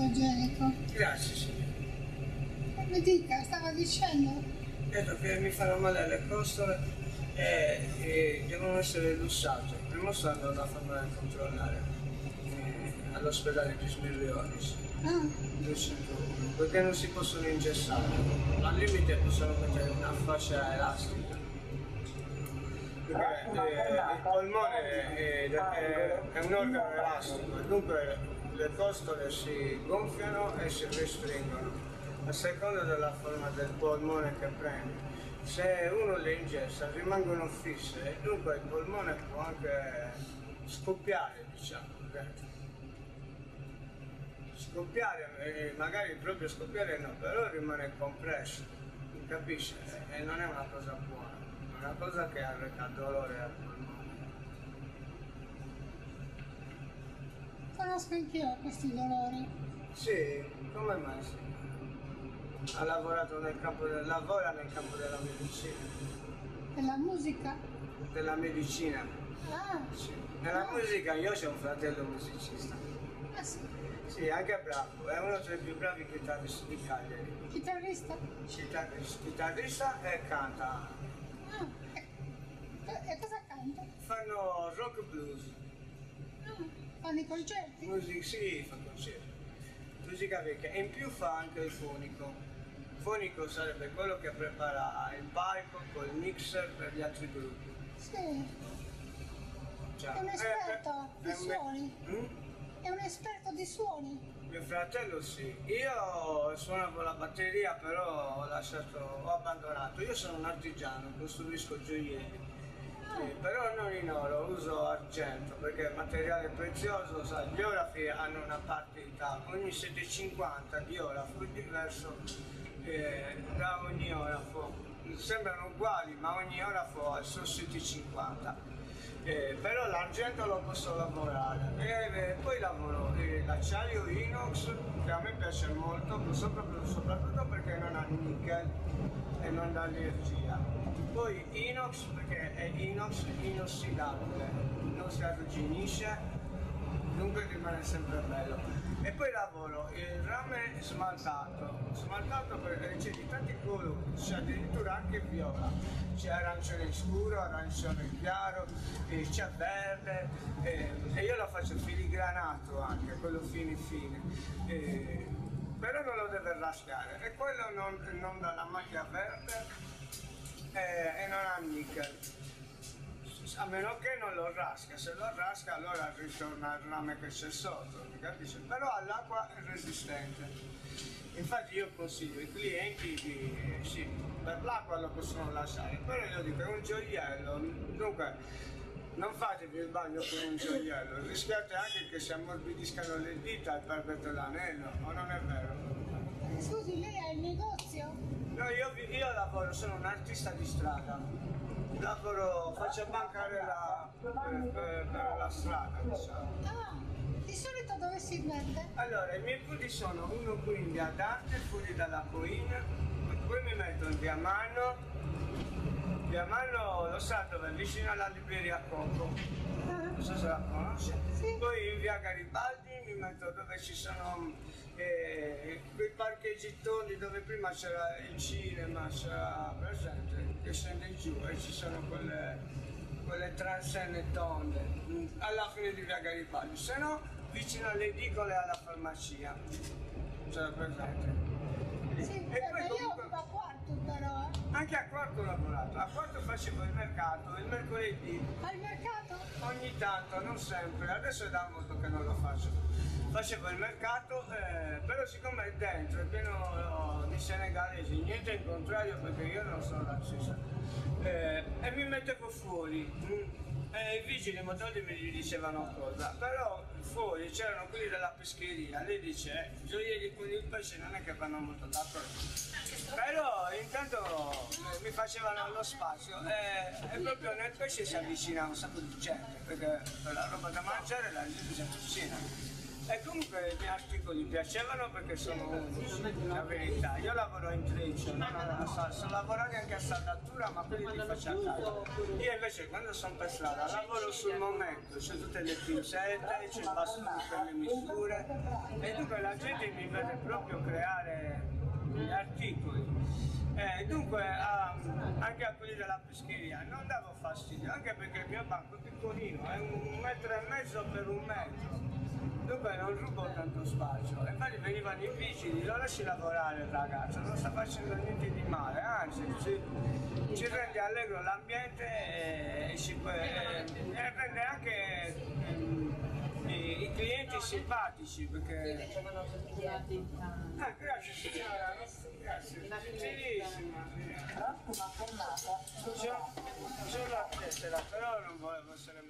fotogenico. Grazie signore. Mi dica, stava dicendo. Detto che mi fanno male le costole e, e devono essere lussate. Prima sto andando a farmela controllare eh, all'ospedale di Smirrionis. Ah, Perché non si possono ingessare. Al limite possono mettere una fascia elastica. Perché eh, il polmone è, è- è un organo elastico, dunque le costole si gonfiano e si restringono a seconda della forma del polmone che prende. Se uno le ingessa rimangono fisse e dunque il polmone può anche scoppiare, diciamo. Scoppiare, eh, magari proprio scoppiare no, però rimane compresso, capisce? E non è una cosa buona, è una cosa che arreca dolore al polmone. Conosco anch'io questi dolori. Sì, come mai sì? Ha lavorato nel campo del, lavora nel campo della medicina. E la musica? Della medicina. Ah, Sì. Nella musica io ho un fratello musicista. ah sì. Sì, anche bravo, è uno dei più bravi chitarristi di Cagliari. Chitarrista? Chitarrista, chitarrista e canta. Ah, e, e cosa canta? Fanno rock blues. Ah, fanno i concerti? Musica, sì, fa concerti. Musica vecchia. E in più fa anche il fonico. Il fonico sarebbe quello che prepara il palco col mixer per gli altri gruppi. Sì, Cioè, È un esperto di è un me- suoni. Mm? è un esperto di suoni. Mio fratello sì. Io suonavo la batteria però ho lasciato, ho abbandonato. Io sono un artigiano, costruisco gioielli. Eh, però non in oro, argento perché è materiale prezioso, sai, gli orafi hanno una partita, ogni 750 di orafo è diverso eh, da ogni orafo. Sembrano uguali ma ogni orafo ha il suo 750. Eh, però l'argento lo posso lavorare e eh, poi lavoro eh, l'acciaio inox che a me piace molto soprattutto, soprattutto nickel e non dà allergia poi inox perché è inox inossidabile non si arrugginisce dunque rimane sempre bello. E poi lavoro il rame smaltato. Smaltato perché c'è di tanti colori c'è addirittura anche viola. C'è arancione scuro arancione chiaro eh, c'è verde eh, e io lo faccio filigranato anche quello fine fine. Eh, però non lo deve raschiare e quello non, non dà la macchia verde eh, e non ha nickel a meno che non lo rasca, se lo rasca allora ritorna il rame che c'è sotto, mi capisci? Però all'acqua è resistente. Infatti io consiglio ai clienti di sì, per l'acqua lo possono lasciare, però io dico è un gioiello, dunque non fatevi il bagno con un gioiello, rischiate anche che si ammorbidiscano le dita e perdete l'anello, o non è vero? Scusi, lei ha il negozio? No, io, io lavoro, sono un artista di strada. Lavoro, faccio bancare la, per, per- per la strada, diciamo. Ah, di solito dove si mette? Allora, i miei punti sono uno qui in via d'arte, fuori dalla Coina, poi mi metto in via Mano lo sa dove, è vicino alla libreria Coco, non so se la conosce. Sì. Poi in via Garibaldi mi metto dove ci sono eh, quei parcheggi tondi dove prima c'era il cinema, c'era presente, che scende giù e ci sono quelle, quelle transenne tonde mm, alla fine di via Garibaldi, se no vicino alle edicole e alla farmacia. C'era presente. Sì, E perché poi io comunque- vivo a quarto però, eh. Anche a quarto ho lavorato, a quarto facevo il mercato, il mercoledì, Al mercato? Ogni tanto, non sempre, adesso è da molto che non lo faccio. Facevo il mercato, eh, però siccome è dentro, è pieno eh, di senegalesi, niente in contrario perché io non sono razzista, eh, e mi mettevo fuori. Mm, E i vigili motori mi dicevano cosa, però fuori c'erano quelli della pescheria, lei dice, eh, gioielli con il pesce non è che vanno molto d'accordo. Però intanto eh, mi facevano lo spazio e, e proprio nel pesce si avvicina un sacco di gente, perché per la roba da mangiare la gente si avvicina. E comunque i miei articoli piacevano perché sono unici, la verità. Io lavoro in treccio, non a salsa, lavorare anche a saldatura, ma quelli li faccio a casa. Io invece quando sono per strada lavoro sul momento, c'è tutte le pinzette, c'è il bastone per le misure e dunque la gente mi vede proprio creare gli articoli. Eh, dunque a- anche a quelli della pescheria non davo fastidio, anche perché il mio banco è piccolino, è un metro e mezzo per un metro. Dunque non rubo tanto spazio, e infatti venivano i vigili, lo lasci lavorare il ragazzo, non sta facendo niente di male, anzi ci, ci rende allegro l'ambiente e, e può- e- e rende anche ehm, i, i clienti simpatici perché... Ah, grazie signora, grazie, gentilissima. Prossima fermata. C'ho la tessera, però non volevo essere.